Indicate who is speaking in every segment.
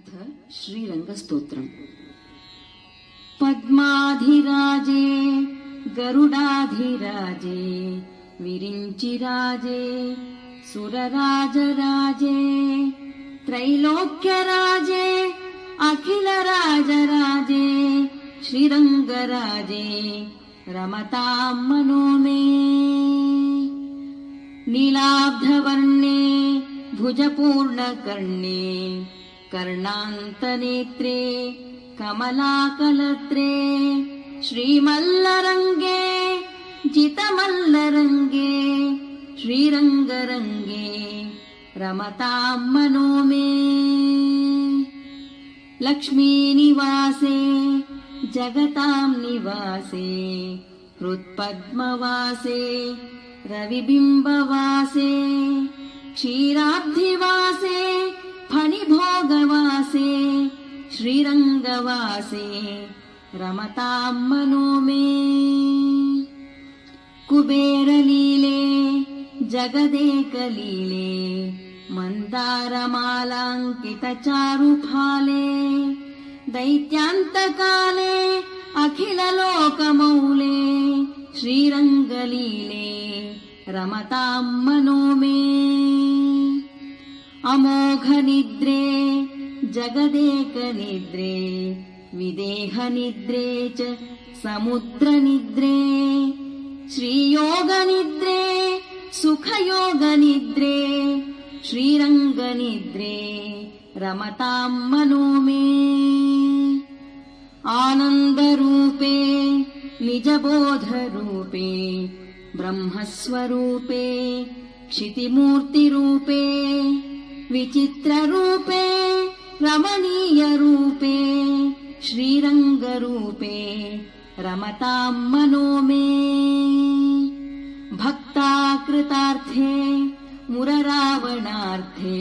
Speaker 1: अथ श्रीरङ्गस्तोत्रम्। पद्माधिराजे गरुडाधिराजे विरिञ्चिराजे सुरराजराजे त्रैलोक्यराजे अखिलराजराजे श्रीरङ्गराजे रमताम् मनो मे नीलाब्धवर्णे भुजपूर्णकर्णे कर्णान्तनेत्रे कमलाकलत्रे श्रीमल्लरङ्गे जितमल्लरङ्गे श्रीरङ्गरङ्गे रमताम् मनो मे लक्ष्मीनिवासे जगताम् निवासे हृत्पद्मवासे रविबिम्बवासे क्षीराब्धिवासे श्रीरङ्गवासे रमताम् मनो मे। कुबेरलीले जगदेकलीले मन्दारमालाङ्कितचारुफाले दैत्यान्तकाले अखिललोकमौले श्रीरङ्गलीले रमताम् मनो मे अमोघनिद्रे जगदेकनिद्रे विदेहनिद्रे च समुद्रनिद्रे श्रीयोगनिद्रे सुखयोगनिद्रे श्रीरङ्गनिद्रे रमताम् मनो मे आनन्दरूपे निजबोधरूपे ब्रह्मस्वरूपे क्षितिमूर्तिरूपे विचित्ररूपे रमणीयरूपे श्रीरङ्गरूपे रमताम् मनो मे भक्ताकृतार्थे मुररावणार्थे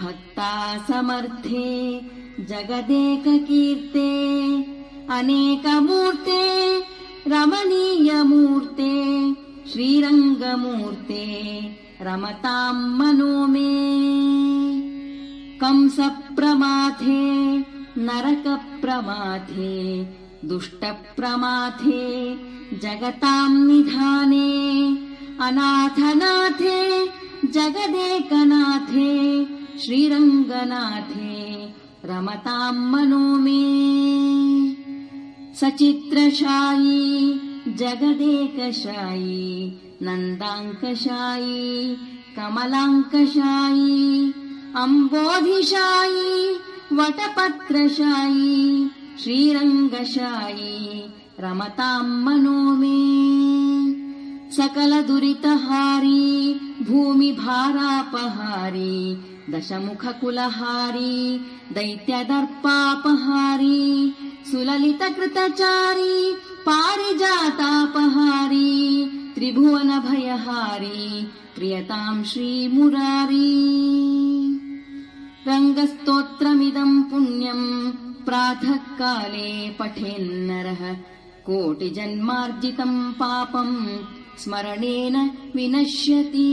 Speaker 1: भक्ता समर्थे जगदेककीर्ते अनेकमूर्ते रमणीयमूर्ते श्रीरङ्गमूर्ते रमताम् मनो मे कंसप्रमाथे नरकप्रमाथे दुष्टप्रमाथे जगताम् निधाने अनाथनाथे जगदेकनाथे श्रीरङ्गनाथे रमताम् मनो मे सचित्रशायी जगदेकशायी नन्दाङ्कशायी कमलाङ्कशायी अम्बोधिशायी वटपत्रशायी श्रीरङ्गशायी रमताम् मनो मे सकलदुरितहारी भूमिभारापहारी दशमुखकुलहारी दैत्यदर्पापहारी सुललितकृतचारी पारिजातापहारी त्रिभुवनभयहारी प्रियताम् श्रीमुरारी रङ्गस्तोत्रमिदम् पुण्यम् प्रातःकाले पठेन्नरः। कोटिजन्मार्जितम् पापम् स्मरणेन विनश्यति